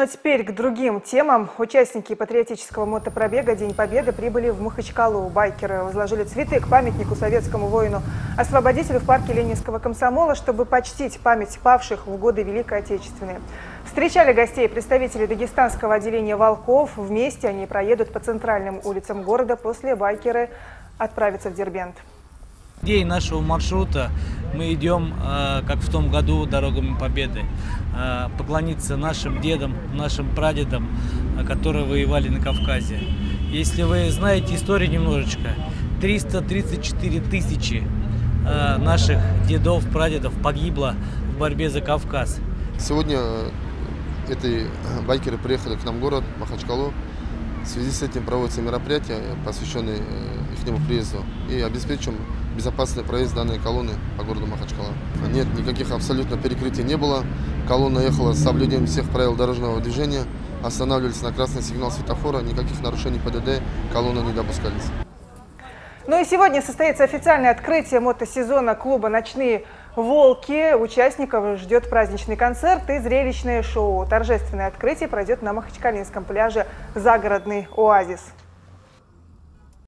А теперь к другим темам. Участники патриотического мотопробега «День Победы» прибыли в Махачкалу. Байкеры возложили цветы к памятнику советскому воину-освободителю в парке Ленинского комсомола, чтобы почтить память павших в годы Великой Отечественной. Встречали гостей представители дагестанского отделения «Волков». Вместе они проедут по центральным улицам города. После байкеры отправятся в Дербент. Идеей нашего маршрута мы идем, э, как в том году, дорогами Победы, э, поклониться нашим дедам, нашим прадедам, э, которые воевали на Кавказе. Если вы знаете историю немножечко, 334 тысячи наших дедов, прадедов погибло в борьбе за Кавказ. Сегодня эти байкеры приехали к нам в город Махачкалу. В связи с этим проводятся мероприятия, посвященные их приезду, и обеспечим безопасный проезд данной колонны по городу Махачкала. Нет, никаких абсолютно перекрытий не было. Колонна ехала с соблюдением всех правил дорожного движения. Останавливались на красный сигнал светофора. Никаких нарушений ПДД колонны не допускались. Ну и сегодня состоится официальное открытие мотосезона клуба «Ночные волки». Участников ждет праздничный концерт и зрелищное шоу. Торжественное открытие пройдет на Махачкалинском пляже «Загородный оазис».